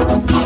Thank you.